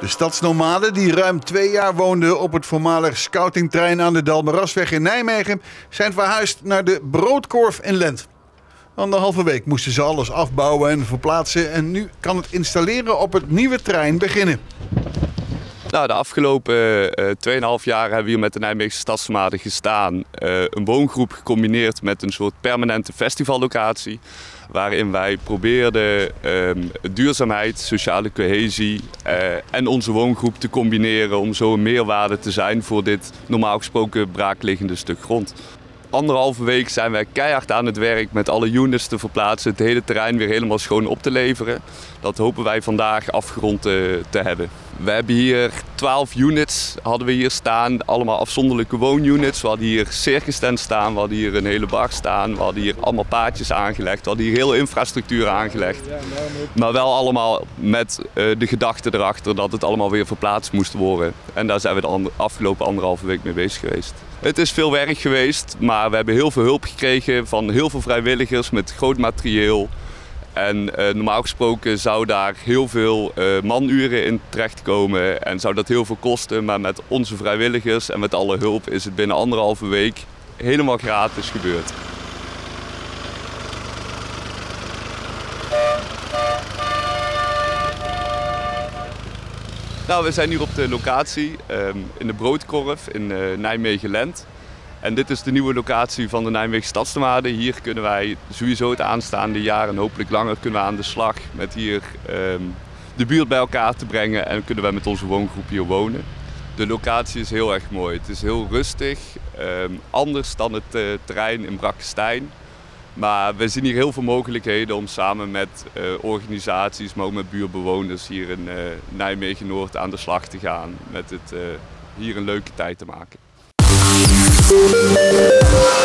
De stadsnomaden die ruim twee jaar woonden op het voormalig scoutingtrein aan de Dalmarasweg in Nijmegen zijn verhuisd naar de Broodkorf in Lent. Anderhalve week moesten ze alles afbouwen en verplaatsen en nu kan het installeren op het nieuwe trein beginnen. Nou, de afgelopen uh, 2,5 jaar hebben we hier met de Nijmeegse Stadsnomaden gestaan. Uh, een woongroep gecombineerd met een soort permanente festivallocatie waarin wij probeerden um, duurzaamheid, sociale cohesie en onze woongroep te combineren om zo een meerwaarde te zijn voor dit normaal gesproken braakliggende stuk grond anderhalve week zijn wij keihard aan het werk met alle units te verplaatsen, het hele terrein weer helemaal schoon op te leveren. Dat hopen wij vandaag afgerond te hebben. We hebben hier 12 units hadden we hier staan, allemaal afzonderlijke woonunits. We hadden hier circus staan, we hadden hier een hele bar staan, we hadden hier allemaal paadjes aangelegd, we hadden hier heel infrastructuur aangelegd. Maar wel allemaal met uh, de gedachte erachter dat het allemaal weer verplaatst moest worden. En daar zijn we de afgelopen anderhalve week mee bezig geweest. Het is veel werk geweest, maar we hebben heel veel hulp gekregen van heel veel vrijwilligers met groot materieel. En uh, normaal gesproken zou daar heel veel uh, manuren in terechtkomen en zou dat heel veel kosten. Maar met onze vrijwilligers en met alle hulp is het binnen anderhalve week helemaal gratis gebeurd. Nou, we zijn hier op de locatie um, in de Broodkorf in uh, Nijmegen-Lent. En dit is de nieuwe locatie van de Nijmegen Stadsnomaden. Hier kunnen wij sowieso het aanstaande jaar en hopelijk langer kunnen we aan de slag met hier um, de buurt bij elkaar te brengen en kunnen wij met onze woongroep hier wonen. De locatie is heel erg mooi. Het is heel rustig, um, anders dan het uh, terrein in Brakkestein. Maar we zien hier heel veel mogelijkheden om samen met uh, organisaties, maar ook met buurbewoners hier in uh, Nijmegen-Noord aan de slag te gaan. Met het hier een leuke tijd te maken. Thank you.